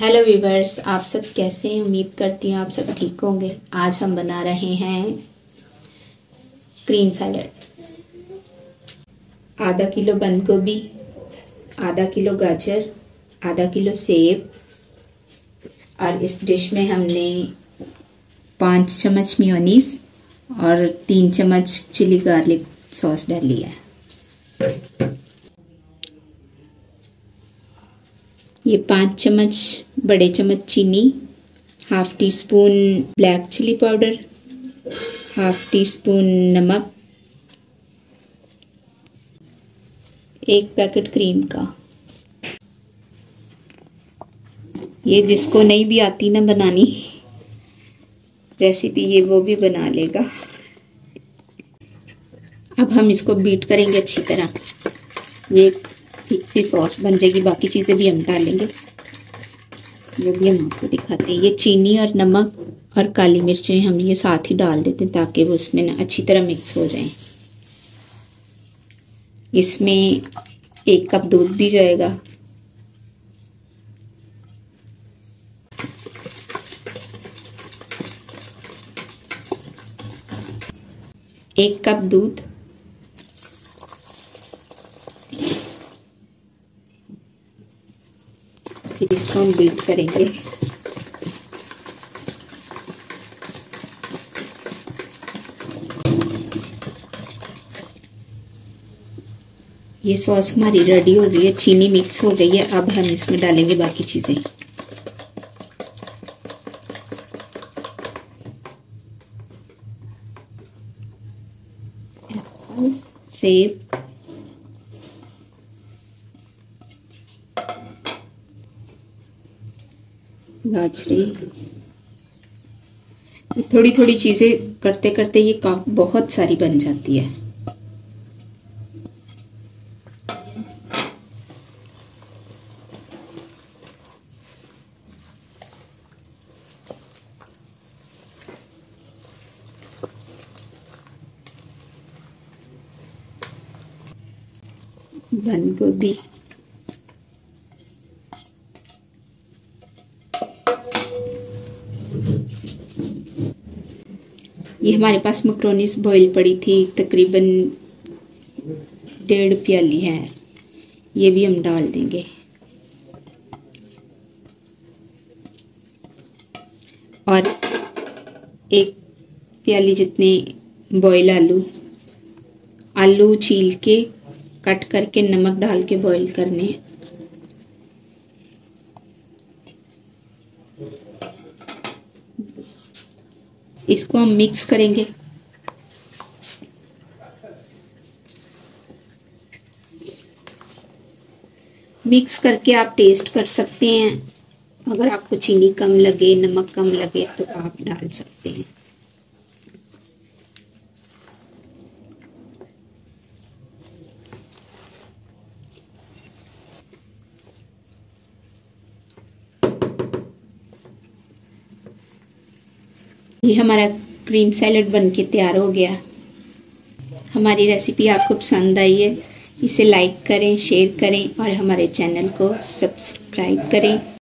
Hello viewers आप सब कैसे हैं? उम्मीद करती हूँ आप सब ठीक होंगे। आज हम बना रहे हैं क्रीम सैलड आधा किलो बंद गोभी, आधा किलो गाजर, आधा किलो सेब, और इस डिश में हमने पाँच चम्मच मियोनीस और तीन चम्मच चिली गार्लिक सॉस डाली है। ये पाँच चम्मच बड़े चम्मच चीनी, half teaspoon black chilli powder, half teaspoon नमक, एक पैकेट क्रीम का। ये जिसको नहीं भी आती ना बनानी, रेसिपी ये वो भी बना लेगा। अब हम इसको बीट करेंगे अच्छी तरह। ये सी सॉस बन जाएगी, बाकी चीज़ें भी हम डालेंगे। वो भी हम आपको दिखाते हैं। ये चीनी और नमक और काली मिर्चें हम ये साथ ही डाल देते हैं ताकि वो उसमें ना अच्छी तरह मिक्स हो जाए। इसमें एक कप दूध भी जाएगा। एक कप दूध। इसको हम बीट करेंगे। ये सॉस हमारी रेडी हो गई है, चीनी मिक्स हो गई है। अब हम इसमें डालेंगे बाकी चीज़ें। सेब गाजरी। थोड़ी थोड़ी चीज़ें करते करते ये का बहुत सारी बन जाती है। बंद गोभी। ये हमारे पास मकरोनीस बॉईल पड़ी थी, तकरीबन डेढ़ प्याली है। ये भी हम डाल देंगे। और एक प्याली जितने बॉईल आलू आलू छील के कट करके नमक डाल के बॉईल करने। इसको हम मिक्स करेंगे। मिक्स करके आप टेस्ट कर सकते हैं। अगर आपको चीनी कम लगे, नमक कम लगे तो आप डाल सकते हैं। ये हमारा क्रीम सैलड बन के तैयार हो गया। हमारी रेसिपी आपको पसंद आई है, इसे लाइक करें शेयर करें और हमारे चैनल को सब्सक्राइब करें।